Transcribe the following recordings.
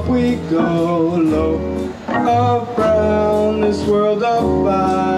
off we go, low, around this world of fire.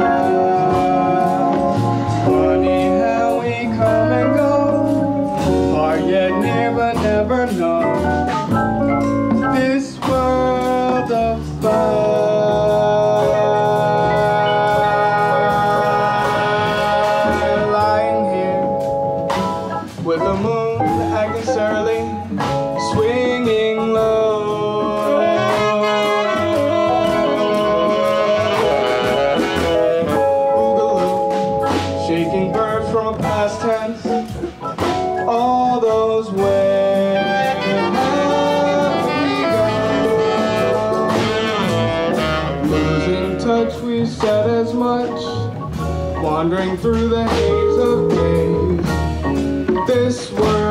Wandering through the haze of days. This world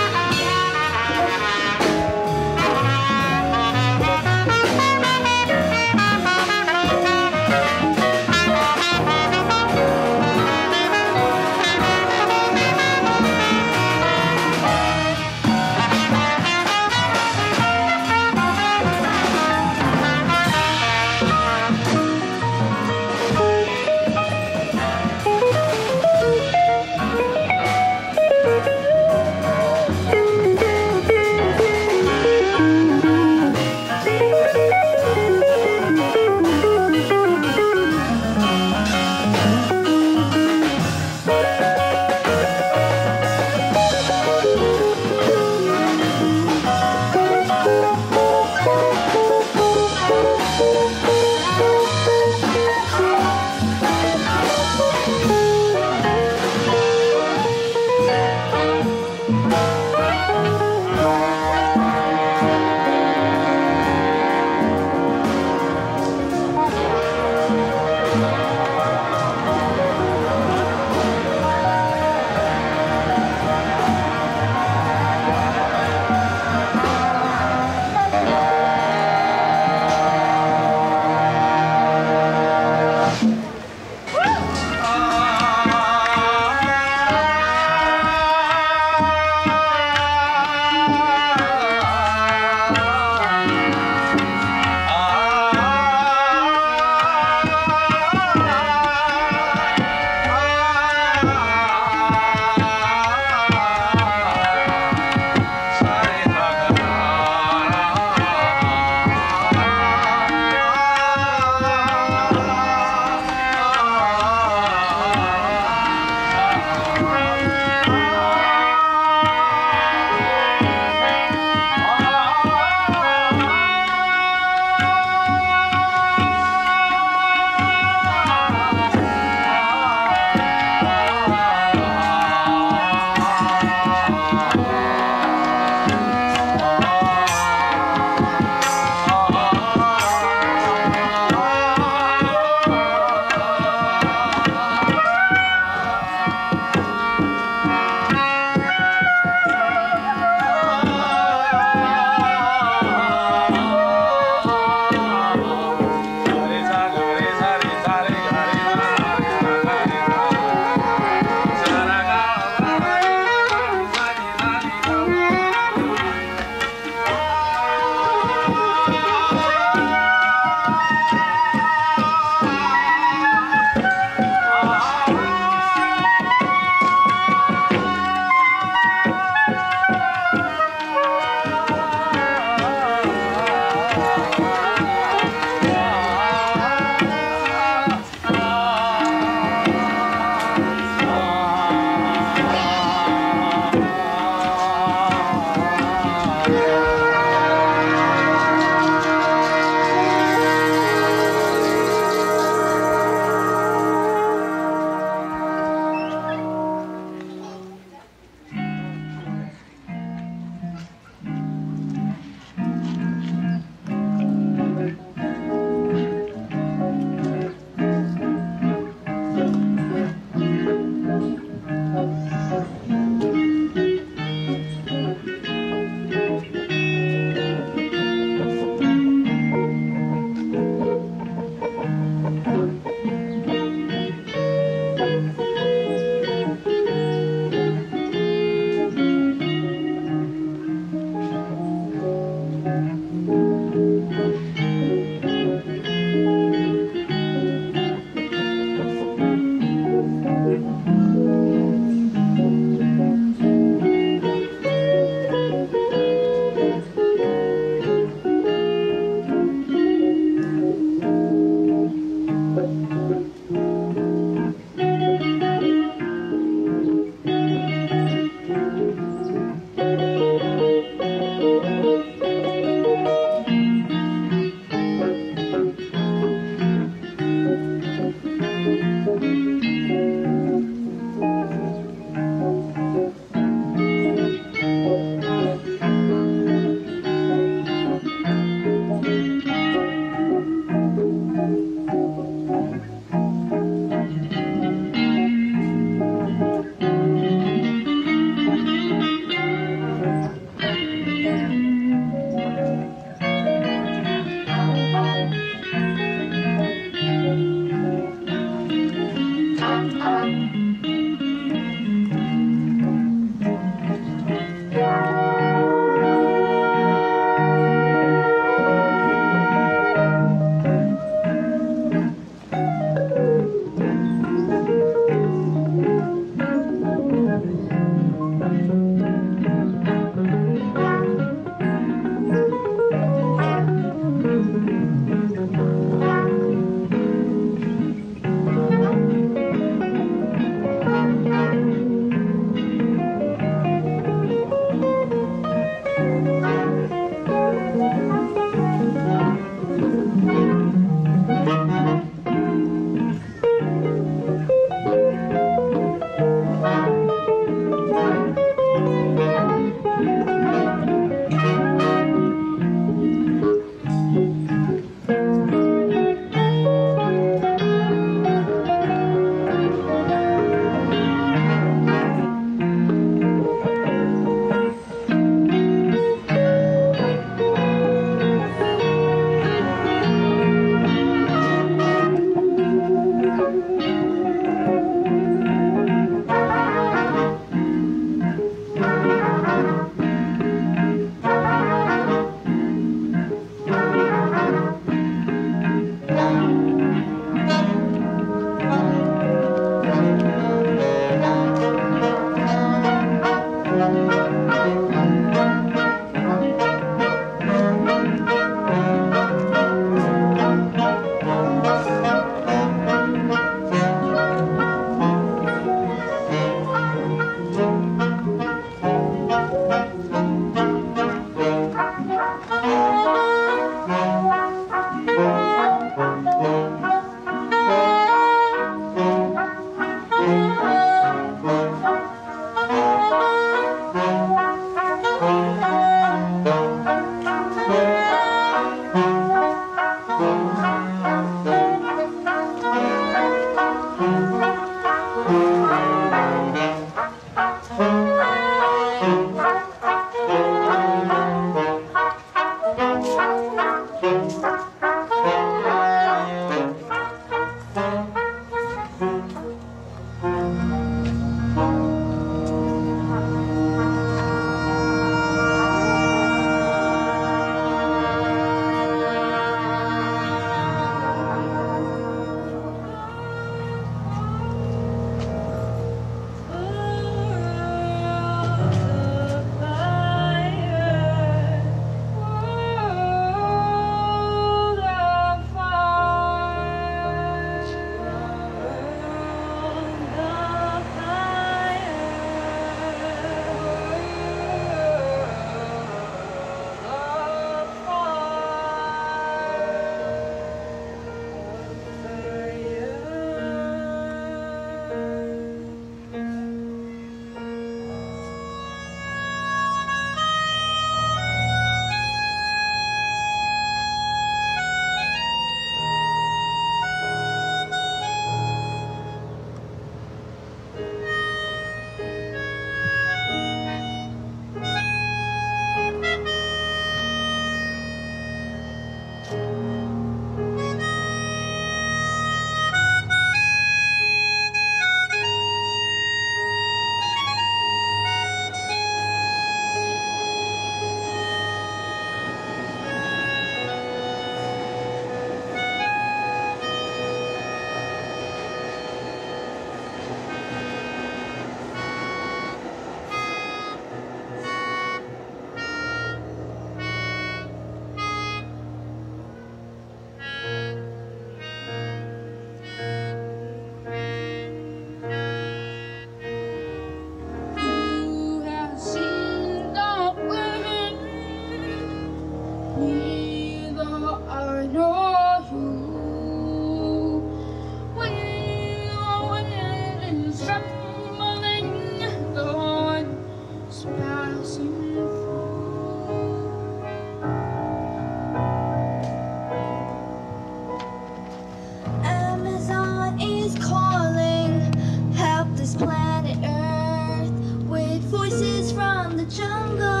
整个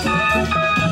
favor.